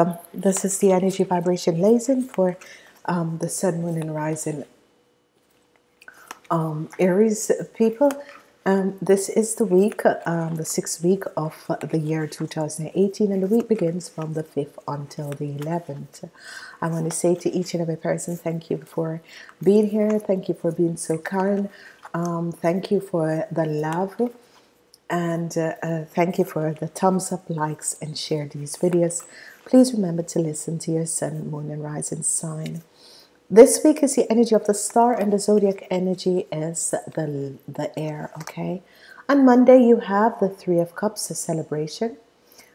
Um, this is the energy vibration lazing for um, the sun, moon, and rising um, Aries people. Um, this is the week, um, the sixth week of the year 2018, and the week begins from the 5th until the 11th. I want to say to each and every person, thank you for being here. Thank you for being so kind. Um, thank you for the love. And uh, uh, thank you for the thumbs up, likes, and share these videos. Please remember to listen to your sun, moon, and rising sign. This week is the energy of the star, and the zodiac energy is the, the air, okay? On Monday, you have the Three of Cups, a celebration.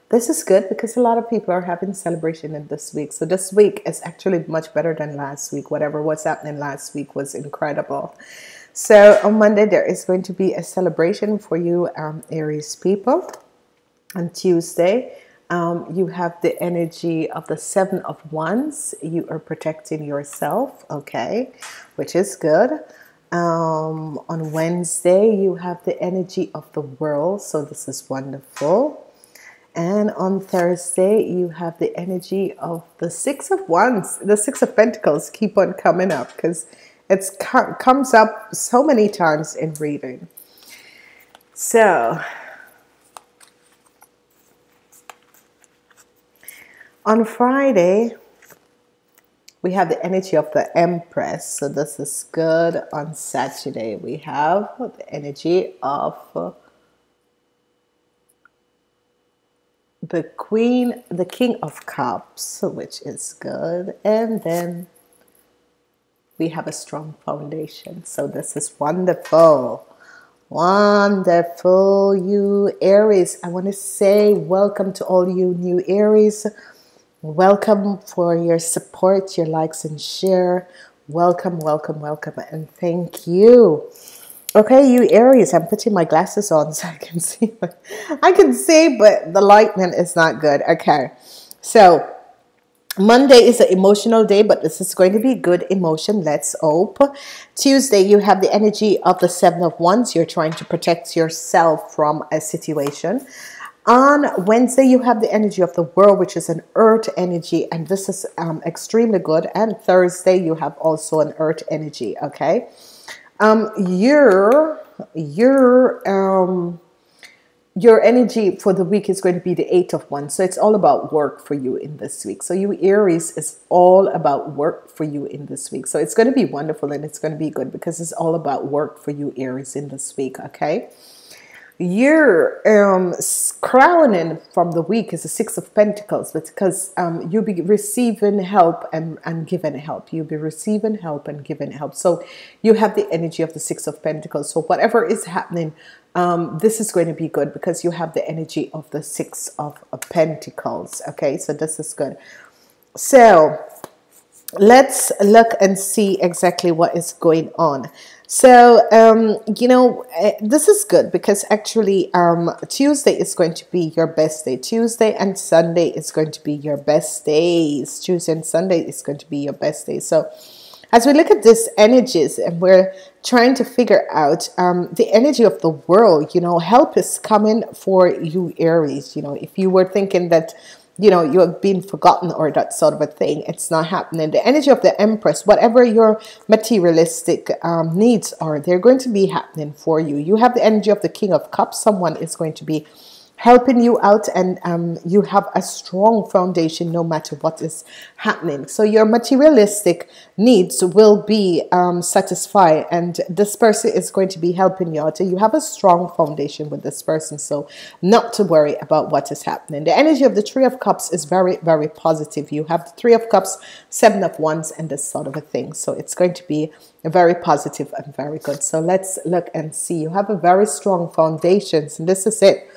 This is good because a lot of people are having celebration in this week. So this week is actually much better than last week. Whatever was happening last week was incredible. So on Monday, there is going to be a celebration for you, um, Aries people. On Tuesday, um, you have the energy of the seven of wands. You are protecting yourself okay which is good. Um, on Wednesday you have the energy of the world so this is wonderful. And on Thursday you have the energy of the six of wands. The six of pentacles keep on coming up because it comes up so many times in reading. So On Friday, we have the energy of the Empress. So this is good. On Saturday, we have the energy of the Queen, the King of Cups, which is good. And then we have a strong foundation. So this is wonderful. Wonderful, you Aries. I want to say welcome to all you new Aries. Welcome for your support, your likes and share. Welcome, welcome, welcome, and thank you. Okay, you Aries, I'm putting my glasses on so I can see. I can see, but the lightning is not good. Okay, so Monday is an emotional day, but this is going to be good emotion. Let's hope. Tuesday, you have the energy of the Seven of Wands. You're trying to protect yourself from a situation. On Wednesday, you have the energy of the world, which is an earth energy, and this is um, extremely good. And Thursday, you have also an earth energy, okay? Um, your, your, um, your energy for the week is going to be the eight of one. So it's all about work for you in this week. So you Aries is all about work for you in this week. So it's going to be wonderful and it's going to be good because it's all about work for you Aries in this week, okay? Your um, crowning from the week is the six of pentacles because um, you'll be receiving help and, and giving help. You'll be receiving help and giving help. So you have the energy of the six of pentacles. So whatever is happening um, this is going to be good because you have the energy of the six of, of pentacles. Okay? So this is good. So let's look and see exactly what is going on so, um, you know, eh, this is good because actually um, Tuesday is going to be your best day. Tuesday and Sunday is going to be your best days. Tuesday and Sunday is going to be your best day. So, as we look at these energies and we're trying to figure out um, the energy of the world, you know, help is coming for you, Aries. You know, if you were thinking that you know, you have been forgotten or that sort of a thing. It's not happening. The energy of the Empress, whatever your materialistic um, needs are, they're going to be happening for you. You have the energy of the King of Cups. Someone is going to be helping you out and um, you have a strong foundation no matter what is happening. So your materialistic needs will be um, satisfied and this person is going to be helping you out. So you have a strong foundation with this person. So not to worry about what is happening. The energy of the Three of Cups is very, very positive. You have the Three of Cups, Seven of Wands and this sort of a thing. So it's going to be very positive and very good. So let's look and see. You have a very strong foundations and this is it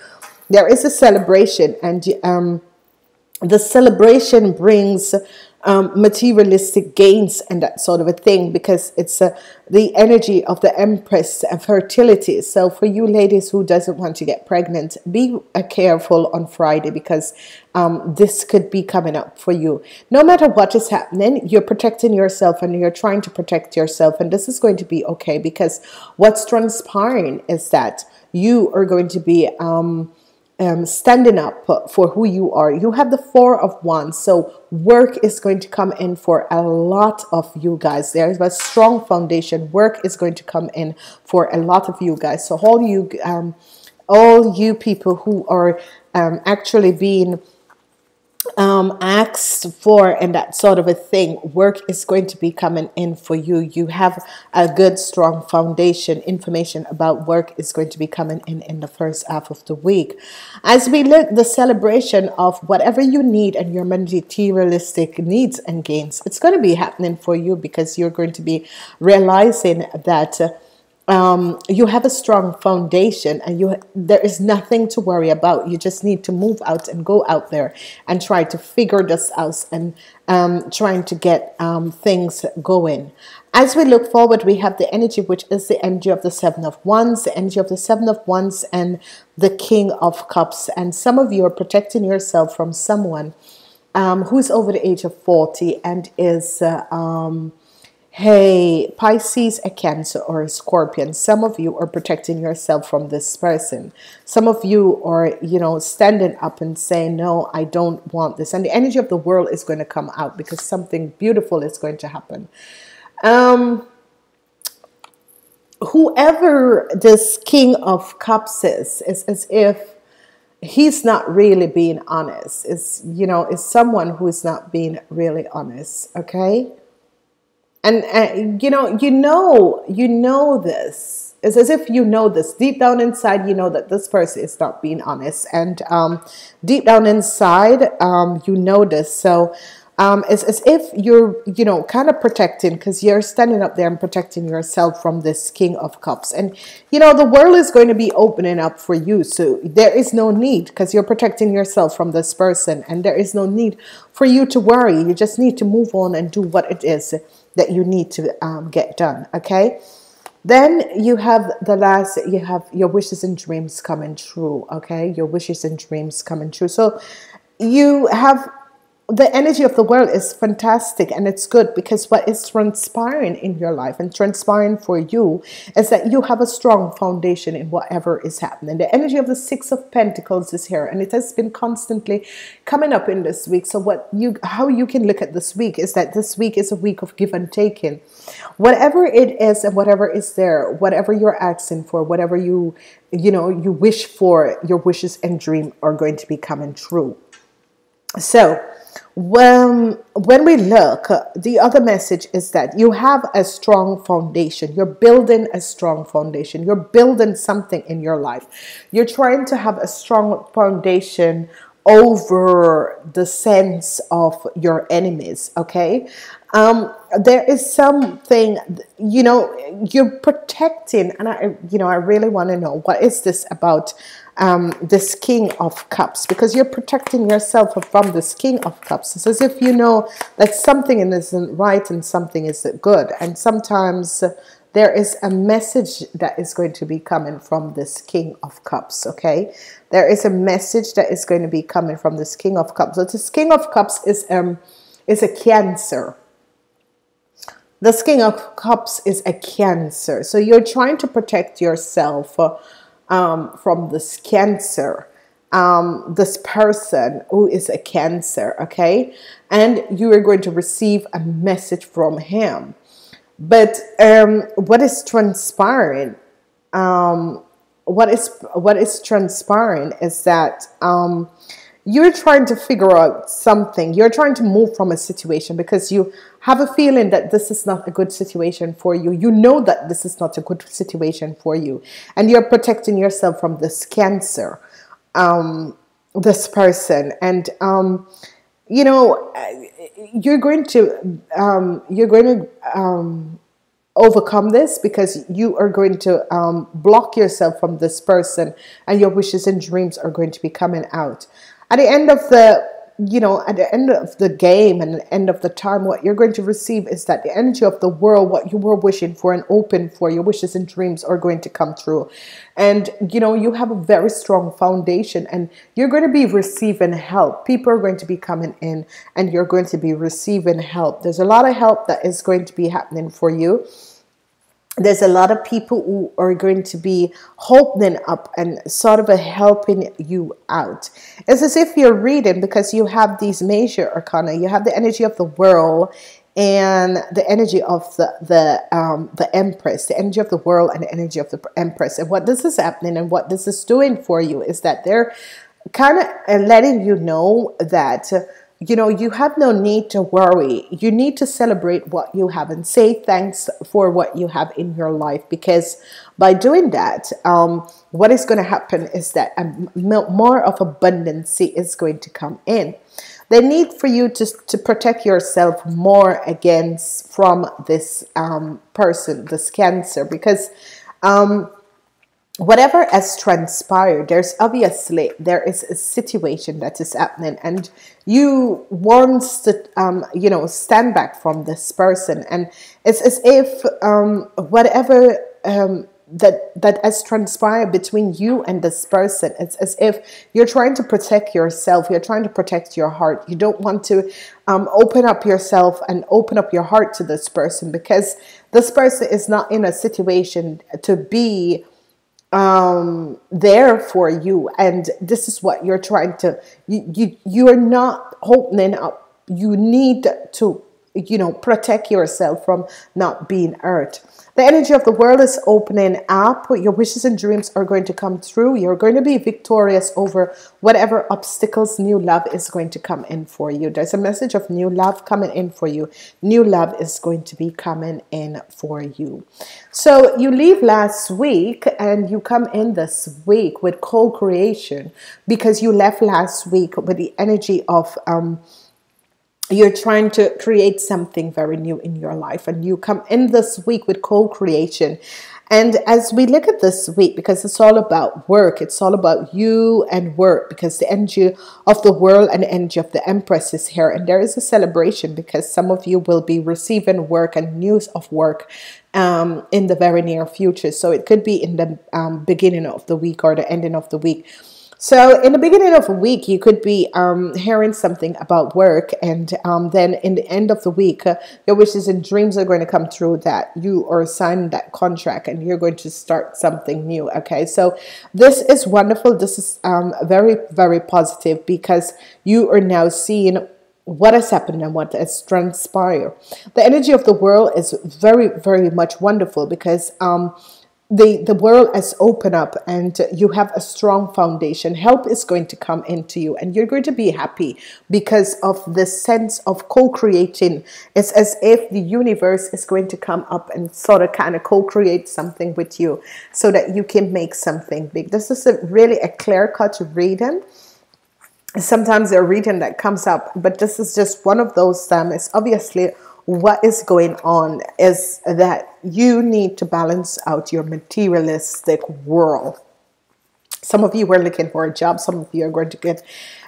there is a celebration and um, the celebration brings um, materialistic gains and that sort of a thing because it's uh, the energy of the empress of fertility. So for you ladies who doesn't want to get pregnant be uh, careful on Friday because um, this could be coming up for you. No matter what is happening you're protecting yourself and you're trying to protect yourself and this is going to be okay because what's transpiring is that you are going to be um, um, standing up for who you are. You have the four of wands, so work is going to come in for a lot of you guys. There is a strong foundation. Work is going to come in for a lot of you guys. So all you, um, all you people who are um, actually being um, asked for and that sort of a thing, work is going to be coming in for you. You have a good, strong foundation. Information about work is going to be coming in in the first half of the week. As we look the celebration of whatever you need and your materialistic needs and gains, it's going to be happening for you because you're going to be realizing that. Uh, um, you have a strong foundation and you there is nothing to worry about. You just need to move out and go out there and try to figure this out and um, trying to get um, things going. As we look forward we have the energy which is the energy of the seven of wands the energy of the seven of wands and the king of cups. And some of you are protecting yourself from someone um, who's over the age of 40 and is uh, um, Hey, Pisces, a Cancer, or a Scorpion, some of you are protecting yourself from this person. Some of you are, you know, standing up and saying, No, I don't want this. And the energy of the world is going to come out because something beautiful is going to happen. Um, whoever this King of Cups is, is as if he's not really being honest. Is you know, is someone who is not being really honest. Okay and, you know you know you know this. It's as if you know this. Deep down inside you know that this person is not being honest. And um, deep down inside um, you know this. So um, it's as if you're you know kind of protecting because you're standing up there and protecting yourself from this king of cups. And you know the world is going to be opening up for you. So there is no need because you're protecting yourself from this person. And there is no need for you to worry. You just need to move on and do what it is that you need to um, get done okay? Then you have the last you have your wishes and dreams coming true okay? Your wishes and dreams coming true. So you have the energy of the world is fantastic and it's good because what is transpiring in your life and transpiring for you is that you have a strong foundation in whatever is happening. The energy of the Six of Pentacles is here and it has been constantly coming up in this week. So what you how you can look at this week is that this week is a week of give and taking. Whatever it is and whatever is there, whatever you're asking for, whatever you you know you wish for, your wishes and dream are going to be coming true. So when when we look the other message is that you have a strong foundation. You're building a strong foundation. You're building something in your life. You're trying to have a strong foundation over the sense of your enemies okay um, there is something you know you're protecting and i you know i really want to know what is this about um, this King of Cups because you're protecting yourself from this King of Cups. It's as if you know that something isn't right and something isn't good. And sometimes there is a message that is going to be coming from this King of Cups, okay? There is a message that is going to be coming from this King of Cups. So this King of Cups is, um, is a Cancer. The King of Cups is a Cancer. So you're trying to protect yourself uh, um, from this cancer um, this person who is a cancer okay and you are going to receive a message from him but um, what is transpiring um, what is what is transpiring is that um, you're trying to figure out something. You're trying to move from a situation because you have a feeling that this is not a good situation for you. You know that this is not a good situation for you. And you're protecting yourself from this cancer, um, this person. And, um, you know, you're going to, um, you're going to, um, overcome this because you are going to um, block yourself from this person and your wishes and dreams are going to be coming out. At the end of the you know, at the end of the game and the end of the time, what you're going to receive is that the energy of the world, what you were wishing for and open for, your wishes and dreams are going to come true. And, you know, you have a very strong foundation and you're going to be receiving help. People are going to be coming in and you're going to be receiving help. There's a lot of help that is going to be happening for you there's a lot of people who are going to be holding up and sort of a helping you out. It's as if you're reading because you have these major arcana. You have the energy of the world and the energy of the the um, the Empress, the energy of the world, and the energy of the Empress. And what this is happening and what this is doing for you is that they're kind of letting you know that you know, you have no need to worry. You need to celebrate what you have and say thanks for what you have in your life because by doing that, um, what is going to happen is that more of abundance is going to come in. The need for you to, to protect yourself more against from this um, person, this cancer, because um, whatever has transpired there's obviously there is a situation that is happening and you want to um, you know stand back from this person. And it's as if um, whatever um, that that has transpired between you and this person it's as if you're trying to protect yourself you're trying to protect your heart. You don't want to um, open up yourself and open up your heart to this person because this person is not in a situation to be um, there for you. And this is what you're trying to, you, you, you're not opening up. You need to, you know, protect yourself from not being hurt. The energy of the world is opening up. Your wishes and dreams are going to come true. You're going to be victorious over whatever obstacles new love is going to come in for you. There's a message of new love coming in for you. New love is going to be coming in for you. So you leave last week and you come in this week with co-creation because you left last week with the energy of um, you're trying to create something very new in your life and you come in this week with co-creation. And as we look at this week because it's all about work it's all about you and work because the energy of the world and the energy of the empress is here. And there is a celebration because some of you will be receiving work and news of work um, in the very near future. So it could be in the um, beginning of the week or the ending of the week so in the beginning of a week, you could be um, hearing something about work, and um, then in the end of the week, uh, your wishes and dreams are going to come true that you are signing that contract and you're going to start something new. Okay, so this is wonderful. This is um, very, very positive because you are now seeing what has happened and what has transpired. The energy of the world is very, very much wonderful because um, the the world has opened up and you have a strong foundation. Help is going to come into you and you're going to be happy because of the sense of co-creating. It's as if the universe is going to come up and sort of kind of co-create something with you so that you can make something big. This is a really a clear-cut reading sometimes a reading that comes up but this is just one of those um, it's obviously what is going on is that you need to balance out your materialistic world. Some of you were looking for a job, some of you are going to get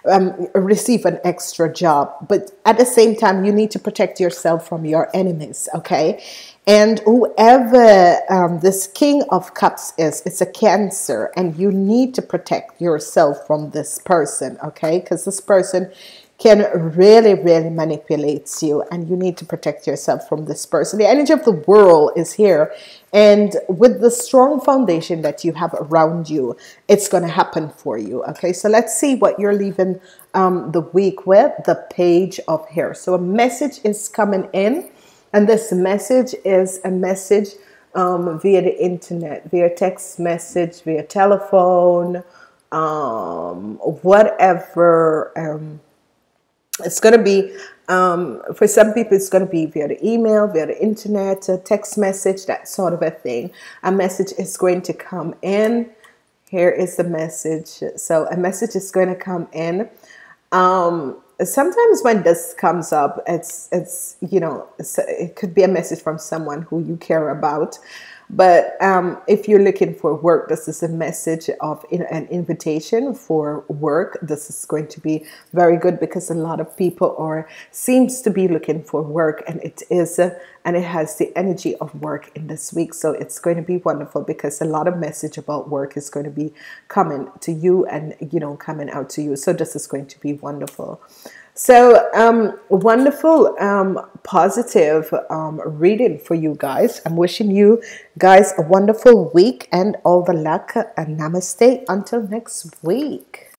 um, receive an extra job, but at the same time, you need to protect yourself from your enemies, okay? And whoever um, this King of Cups is, it's a Cancer, and you need to protect yourself from this person, okay? Because this person can really, really manipulate you, and you need to protect yourself from this person. The energy of the world is here, and with the strong foundation that you have around you, it's going to happen for you. Okay, so let's see what you're leaving um, the week with the page of Air. So a message is coming in, and this message is a message um, via the internet, via text message, via telephone, um, whatever. It's going to be um, for some people it's going to be via the email via the internet a text message that sort of a thing. A message is going to come in. Here is the message. So a message is going to come in. Um, sometimes when this comes up it's it's you know it could be a message from someone who you care about but um, if you're looking for work, this is a message of an invitation for work. This is going to be very good because a lot of people are seems to be looking for work, and it is, uh, and it has the energy of work in this week. So it's going to be wonderful because a lot of message about work is going to be coming to you and, you know, coming out to you. So this is going to be wonderful. So, um, wonderful, um, positive um, reading for you guys. I'm wishing you guys a wonderful week and all the luck and namaste until next week.